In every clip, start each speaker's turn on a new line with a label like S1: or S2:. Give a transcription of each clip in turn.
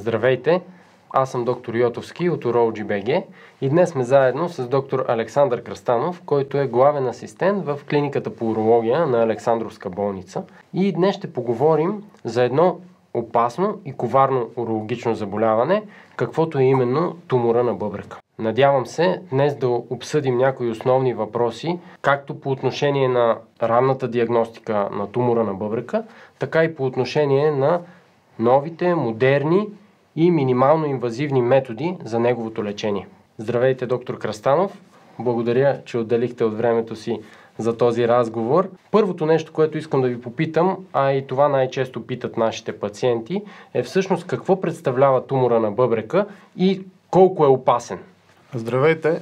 S1: Здравейте! Аз съм доктор Йотовски от Urology BG и днес сме заедно с доктор Александър Крастанов, който е главен асистент в клиниката по урология на Александровска болница. И днес ще поговорим за едно опасно и коварно урологично заболяване, каквото е именно тумора на бъбрека. Надявам се днес да обсъдим някои основни въпроси, както по отношение на ранната диагностика на тумора на бъбрека, така и по отношение на новите, модерни и минимално инвазивни методи за неговото лечение. Здравейте, доктор Крастанов! Благодаря, че отделихте от времето си за този разговор. Първото нещо, което искам да ви попитам, а и това най-често питат нашите пациенти, е всъщност какво представлява тумора на бъбрека и колко е опасен.
S2: Здравейте!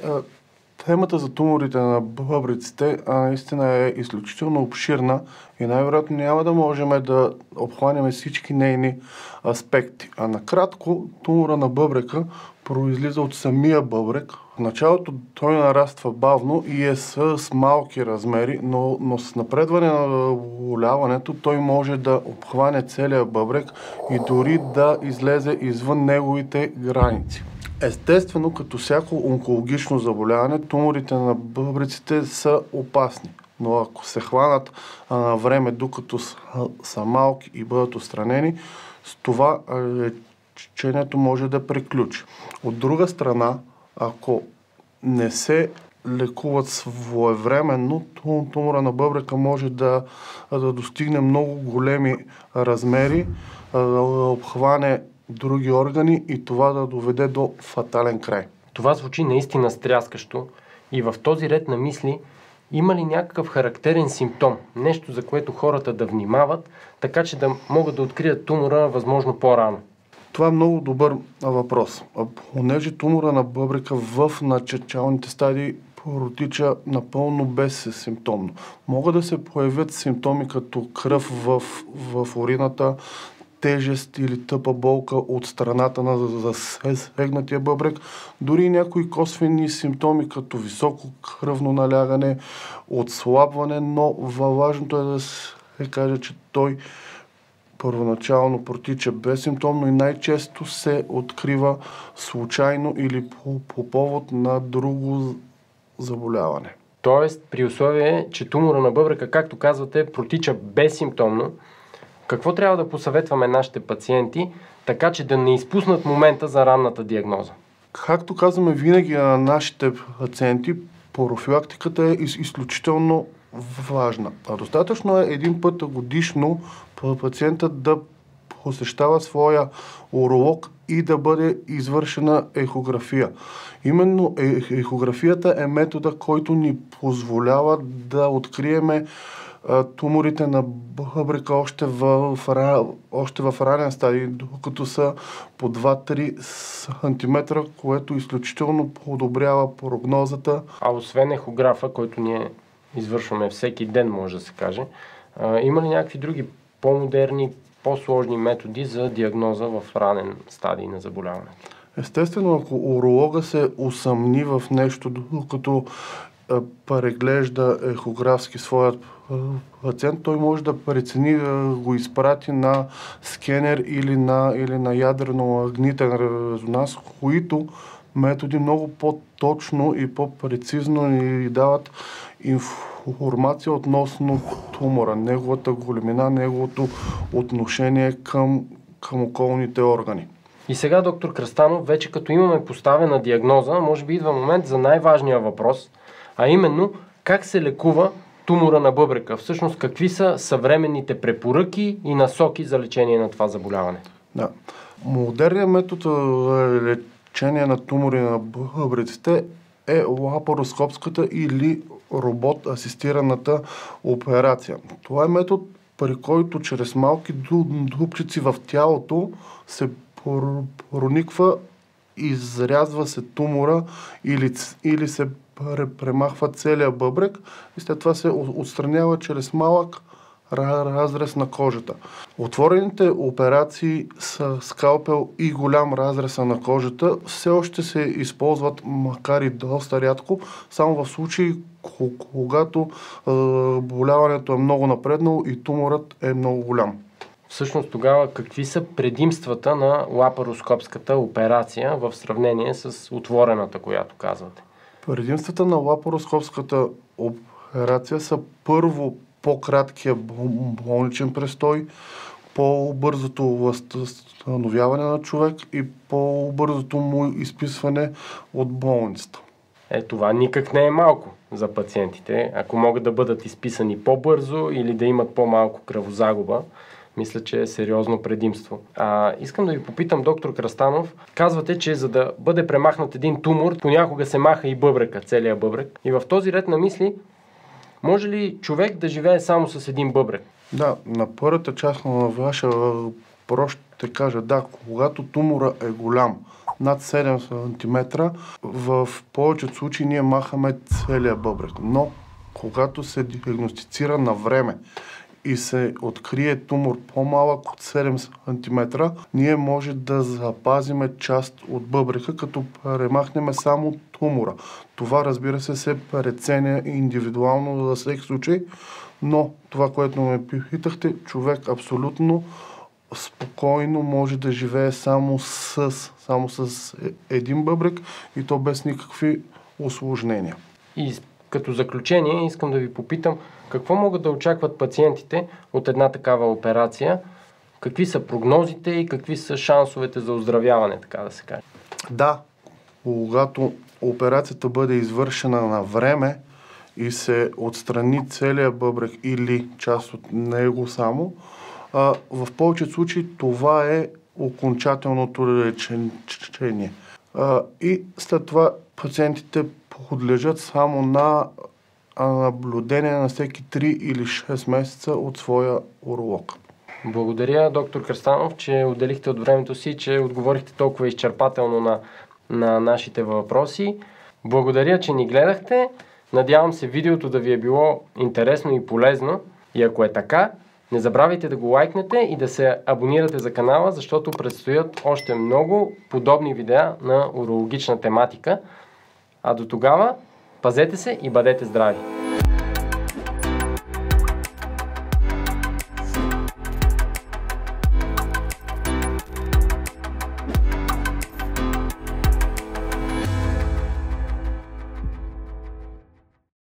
S2: Темата за туморите на бъбриците а, наистина е изключително обширна и най-вероятно няма да можем да обхванем всички нейни аспекти. А накратко, тумора на бъбрека произлиза от самия бъбрек. В началото той нараства бавно и е с, с малки размери, но, но с напредване на боляването той може да обхване целия бъбрек и дори да излезе извън неговите граници. Естествено, като всяко онкологично заболяване, туморите на бъбриците са опасни. Но ако се хванат на време, докато са, са малки и бъдат отстранени, с това лечението може да приключи. От друга страна, ако не се лекуват своевременно, тумора на бъбрека може да, да достигне много големи размери, да обхване други органи и това да доведе до фатален край.
S1: Това звучи наистина стряскащо и в този ред на мисли има ли някакъв характерен симптом, нещо за което хората да внимават, така че да могат да открият тумора възможно по-рано?
S2: Това е много добър въпрос. Понеже тумора на бъбрека в началните стадии протича напълно безсимптомно. Могат да се появят симптоми като кръв в, в урината, тежест или тъпа болка от страната на засегнатия бъбрек, дори някои косвени симптоми, като високо кръвно налягане, отслабване, но важното е да се каже, че той първоначално протича безсимптомно и най-често се открива случайно или по, по повод на друго заболяване.
S1: Тоест, при условие, че тумора на бъбрека, както казвате, протича безсимптомно, какво трябва да посъветваме нашите пациенти, така че да не изпуснат момента за ранната диагноза?
S2: Както казваме винаги на нашите пациенти, профилактиката е изключително важна. А достатъчно е един път годишно пациентът да посещава своя уролог и да бъде извършена ехография. Именно ехографията е метода, който ни позволява да откриеме туморите на бъбрека още в, още в ранен стадий, докато са по 2-3 см, което изключително подобрява прогнозата.
S1: А освен ехографа, който ние извършваме всеки ден, може да се каже, има ли някакви други по-модерни, по-сложни методи за диагноза в ранен стадий на заболяването?
S2: Естествено, ако уролога се усъмни в нещо, докато преглежда ехографски своят пациент, той може да прецени да го изпрати на скенер или на, или на ядрено-магнитен резонанс, които методи много по-точно и по-прецизно ни дават информация относно тумора, неговата големина, неговото отношение към, към околните органи.
S1: И сега, доктор Кръстанов, вече като имаме поставена диагноза, може би идва момент за най-важния въпрос, а именно как се лекува тумора на бъбрека. Всъщност, какви са съвременните препоръки и насоки за лечение на това заболяване?
S2: Да. Модерният метод за лечение на тумори на бъбреците е лапароскопската или робот-асистираната операция. Това е метод, при който чрез малки дупчици в тялото се прониква, изрязва се тумора или, или се премахва целият бъбрек и след това се отстранява чрез малък разрез на кожата. Отворените операции с скалпел и голям разрез на кожата все още се използват, макар и доста рядко, само в случаи, когато боляването е много напреднало и туморът е много голям.
S1: всъщност тогава какви са предимствата на лапароскопската операция в сравнение с отворената, която казвате?
S2: Предимствата на лапароскопската операция са първо по-краткия болничен престой, по-бързото възстановяване на човек и по-бързото му изписване от болницата.
S1: Е, това никак не е малко за пациентите. Ако могат да бъдат изписани по-бързо или да имат по-малко кръвозагуба, мисля, че е сериозно предимство. А, искам да ви попитам, доктор Крастанов, казвате, че за да бъде премахнат един тумор, понякога се маха и бъбрека, целият бъбрек. И в този ред на мисли, може ли човек да живее само с един бъбрек?
S2: Да, на първата част на вашия въпрос ще кажа, да, когато тумора е голям, над 7 см, в повечето случаи ние махаме целия бъбрек. Но когато се диагностицира на време и се открие тумор по-малък от 7 см, ние може да запазиме част от бъбрека, като премахнем само тумора. Това разбира се се преценя индивидуално за всеки случай, но това, което ме питахте, човек абсолютно спокойно може да живее само с, само с един бъбрек и то без никакви осложнения.
S1: И като заключение искам да ви попитам, какво могат да очакват пациентите от една такава операция? Какви са прогнозите и какви са шансовете за оздравяване, така да се каже?
S2: Да, когато операцията бъде извършена на време и се отстрани целият бъбрек или част от него само, в повечето случаи това е окончателното лечение. А, и след това пациентите подлежат само на наблюдение на всеки 3 или 6 месеца от своя уролог.
S1: Благодаря, доктор Кръстанов, че отделихте от времето си, че отговорихте толкова изчерпателно на, на нашите въпроси. Благодаря, че ни гледахте. Надявам се видеото да ви е било интересно и полезно. И ако е така, не забравяйте да го лайкнете и да се абонирате за канала, защото предстоят още много подобни видеа на урологична тематика. А до тогава, пазете се и бъдете здрави!